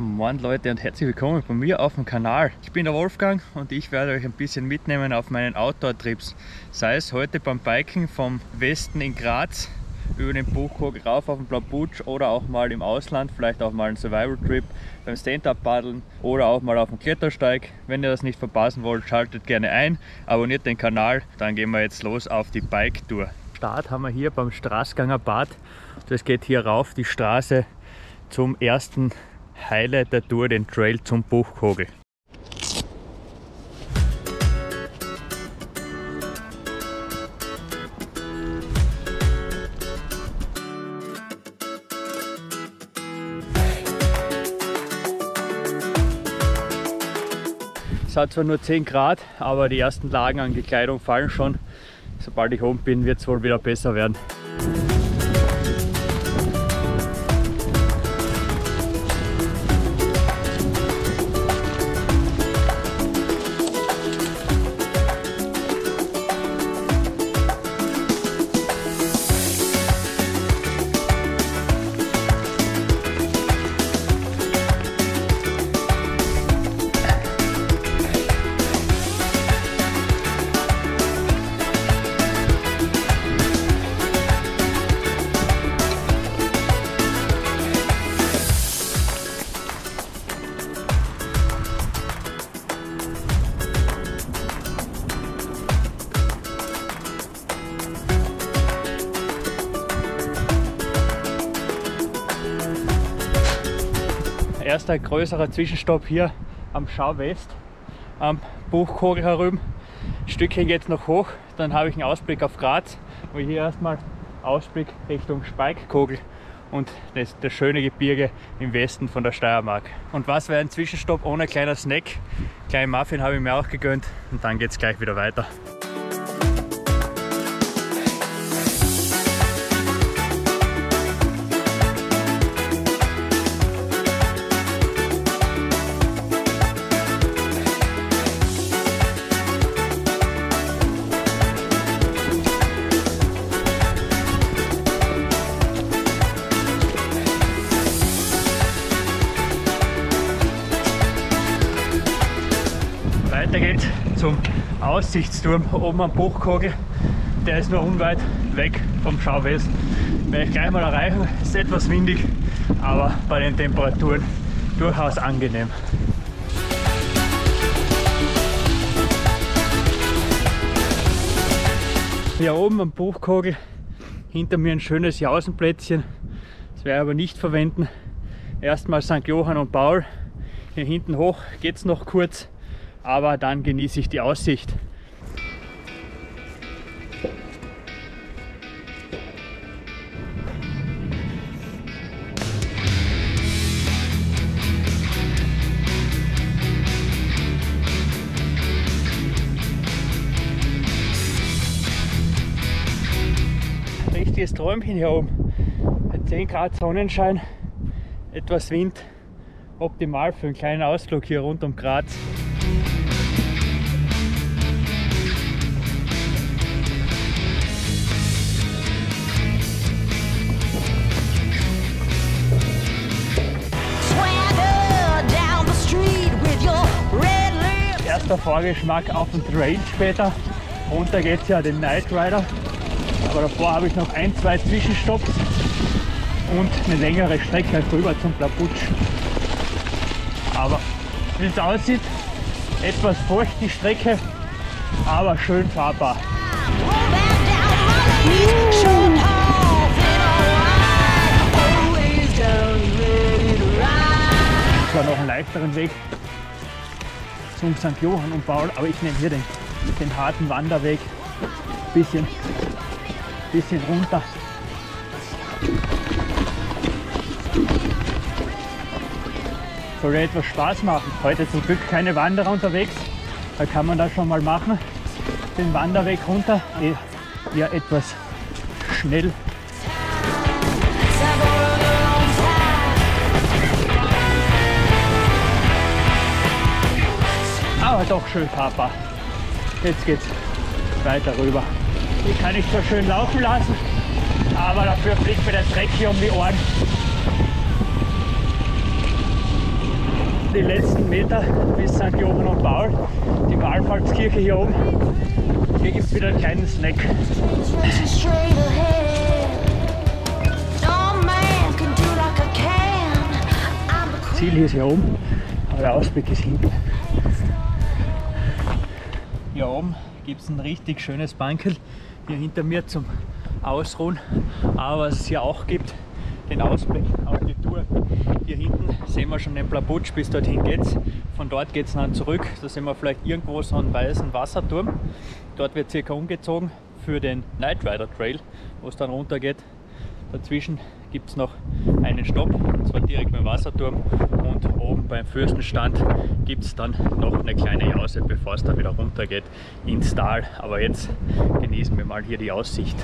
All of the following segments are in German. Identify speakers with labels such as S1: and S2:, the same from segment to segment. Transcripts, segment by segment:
S1: Moin Leute und herzlich willkommen bei mir auf dem Kanal. Ich bin der Wolfgang und ich werde euch ein bisschen mitnehmen auf meinen Outdoor-Trips. Sei es heute beim Biken vom Westen in Graz über den Buchhoek rauf auf den Blaubutsch oder auch mal im Ausland, vielleicht auch mal ein Survival-Trip beim Stand-Up-Paddeln oder auch mal auf dem Klettersteig. Wenn ihr das nicht verpassen wollt, schaltet gerne ein, abonniert den Kanal, dann gehen wir jetzt los auf die Bike-Tour. Start haben wir hier beim Straßganger Bad. Das geht hier rauf die Straße zum ersten Highlight der Tour, den Trail zum Buchkogel. Es hat zwar nur 10 Grad, aber die ersten Lagen an Gekleidung fallen schon. Sobald ich oben bin, wird es wohl wieder besser werden. Erster größerer Zwischenstopp hier am Schau West, am Buchkogel herüben. Ein Stückchen geht es noch hoch, dann habe ich einen Ausblick auf Graz, ich hier erstmal Ausblick Richtung Speikkogel und das, das schöne Gebirge im Westen von der Steiermark. Und was wäre ein Zwischenstopp ohne kleiner Snack? Kleinen Muffin habe ich mir auch gegönnt und dann geht es gleich wieder. Weiter Aussichtsturm oben am Buchkogel. Der ist nur unweit weg vom Schauwesen. Werde ich gleich mal erreichen. Ist etwas windig, aber bei den Temperaturen durchaus angenehm. Hier oben am Buchkogel hinter mir ein schönes Jausenplätzchen. Das werde ich aber nicht verwenden. Erstmal St. Johann und Paul. Hier hinten hoch geht es noch kurz aber dann genieße ich die Aussicht. Träumchen hier oben. 10 Grad Sonnenschein, etwas Wind, optimal für einen kleinen Ausflug hier rund um Graz. Erster Vorgeschmack auf den Trail später. Runter geht es ja den Night Rider. Aber davor habe ich noch ein, zwei Zwischenstopps und eine längere Strecke rüber zum Plaputsch. Aber wie es aussieht, etwas feucht die Strecke, aber schön fahrbar. Zwar noch einen leichteren Weg zum St. Johann und Paul, aber ich nehme hier den, den harten Wanderweg. Bisschen, bisschen runter. Soll ja etwas Spaß machen. Heute zum Glück keine Wanderer unterwegs. Da kann man das schon mal machen. Den Wanderweg runter. Ja, etwas schnell aber doch schön fahrbar. Jetzt geht's weiter rüber. Hier kann ich zwar schön laufen lassen, aber dafür fliegt mir der Dreck hier um die Ohren. die letzten Meter bis St. Johann und Paul, die Wallfahrtskirche hier oben. Hier gibt es wieder einen kleinen Snack. Ziel hier ist hier oben, aber der Ausblick ist hinten. Hier oben gibt es ein richtig schönes Bankel hier hinter mir zum Ausruhen. Aber was es hier auch gibt, den Ausblick auf die Tour. Hier hinten sehen wir schon den Plabutsch, bis dorthin geht's. Von dort geht es dann zurück. Da sehen wir vielleicht irgendwo so einen weißen Wasserturm. Dort wird circa umgezogen für den Night Rider Trail, wo es dann runter geht. Dazwischen gibt es noch einen Stopp, und zwar direkt beim Wasserturm und oben beim Fürstenstand gibt es dann noch eine kleine Jause, bevor es dann wieder runter geht ins Tal. Aber jetzt genießen wir mal hier die Aussicht.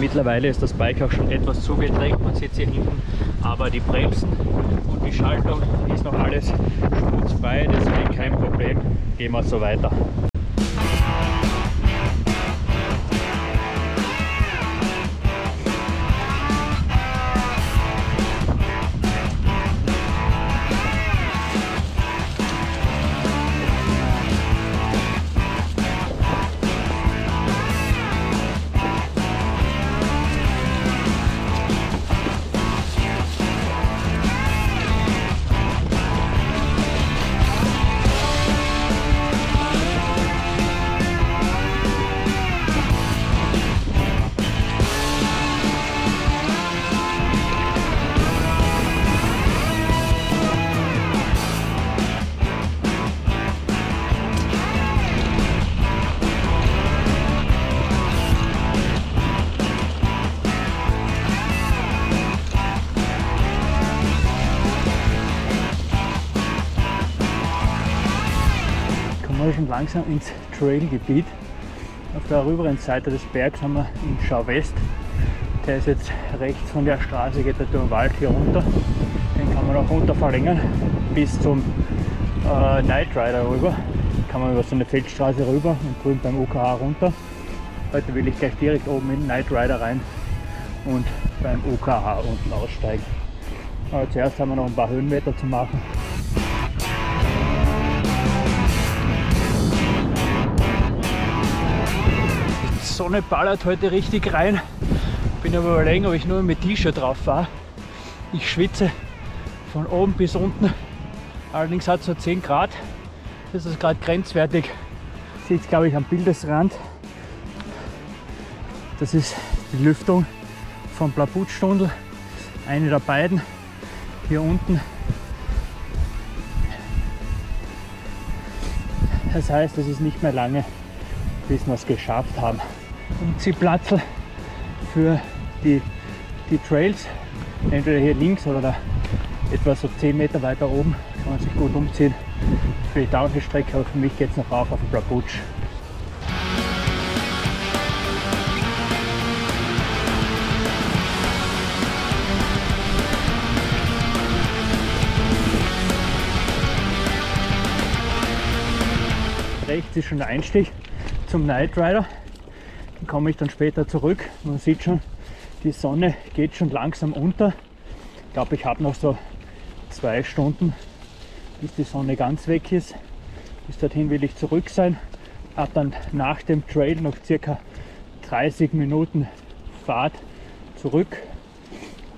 S1: Mittlerweile ist das Bike auch schon etwas zugedreht, man sieht es hier hinten, aber die Bremsen und die Schaltung ist noch alles schmutzfrei, deswegen kein Problem. Gehen wir so weiter. Wir schon langsam ins Trailgebiet. Auf der rüberen Seite des Bergs haben wir in Schau-West. Der ist jetzt rechts von der Straße, geht durch den Wald hier runter. Den kann man auch runter verlängern bis zum äh, Night Rider rüber. Kann man über so eine Feldstraße rüber und drüben beim UKH runter. Heute will ich gleich direkt oben in den Night Rider rein und beim UKH unten aussteigen. Aber zuerst haben wir noch ein paar Höhenmeter zu machen. Sonne ballert heute richtig rein. Bin aber überlegen, ob ich nur mit T-Shirt drauf fahre. Ich schwitze von oben bis unten. Allerdings hat es nur 10 Grad. Das ist gerade grenzwertig. Sieht glaube ich am Bildesrand. Das ist die Lüftung vom Plaputstundel. Eine der beiden. Hier unten. Das heißt, es ist nicht mehr lange, bis wir es geschafft haben. Umziehplatz für die, die Trails. Entweder hier links oder da etwa so 10 Meter weiter oben kann man sich gut umziehen. Für die Downhill-Strecke, aber für mich geht es noch rauf auf den Plaputsch. Rechts ist schon der Einstieg zum Night Rider komme ich dann später zurück. Man sieht schon, die Sonne geht schon langsam unter. Ich glaube, ich habe noch so zwei Stunden, bis die Sonne ganz weg ist. Bis dorthin will ich zurück sein. Habe dann nach dem Trail noch circa 30 Minuten Fahrt zurück.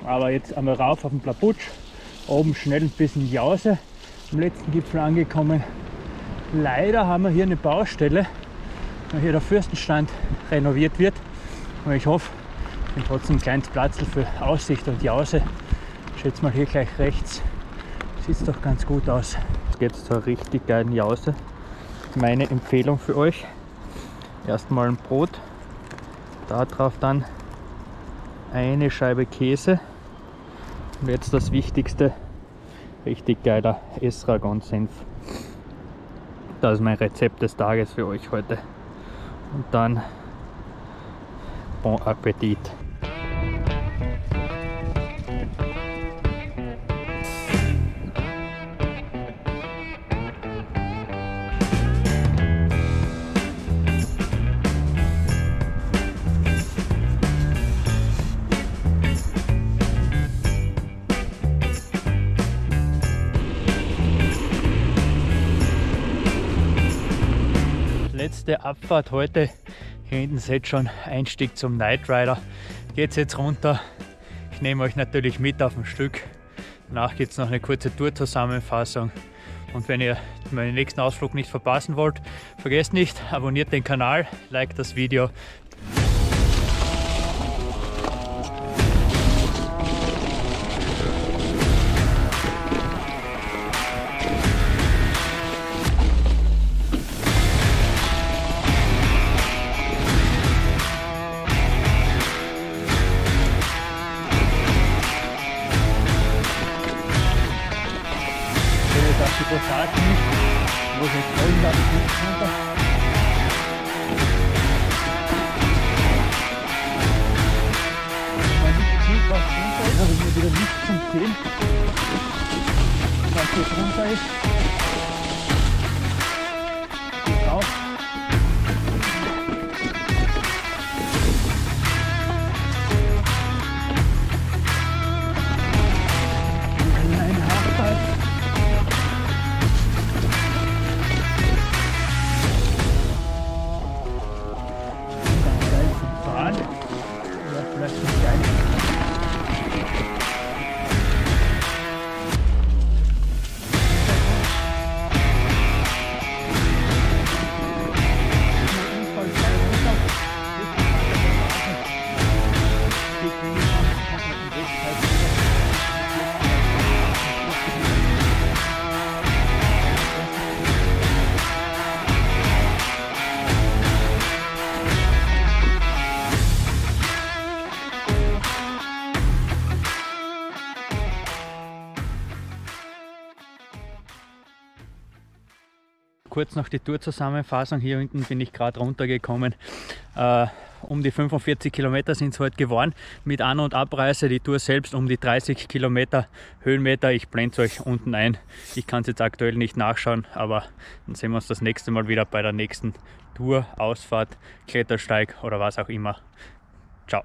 S1: Aber jetzt einmal rauf auf den Plaputsch. Oben schnell ein bisschen Jause. Am letzten Gipfel angekommen. Leider haben wir hier eine Baustelle hier der Fürstenstand renoviert wird. Aber ich hoffe, ich bin trotzdem ein kleines Platz für Aussicht und Jause. Schätze mal hier gleich rechts. Sieht doch ganz gut aus. Jetzt geht es zur richtig geilen Jause. Meine Empfehlung für euch. Erstmal ein Brot. Da drauf dann eine Scheibe Käse. Und jetzt das Wichtigste, richtig geiler Esragon-Senf. Das ist mein Rezept des Tages für euch heute. Und dann bon Appetit. Erste Abfahrt heute. Hier hinten seht schon Einstieg zum Night Rider. Geht's jetzt runter. Ich nehme euch natürlich mit auf ein Stück. Danach gibt es noch eine kurze Tourzusammenfassung. Und wenn ihr meinen nächsten Ausflug nicht verpassen wollt, vergesst nicht, abonniert den Kanal, liked das Video, was jetzt runter ist. Geht auf. Ein Kurz noch die Tourzusammenfassung. Hier hinten bin ich gerade runtergekommen. Äh, um die 45 Kilometer sind es heute geworden. Mit An- und Abreise die Tour selbst um die 30 Kilometer Höhenmeter. Ich blende es euch unten ein. Ich kann es jetzt aktuell nicht nachschauen, aber dann sehen wir uns das nächste Mal wieder bei der nächsten Tour, Ausfahrt, Klettersteig oder was auch immer. Ciao.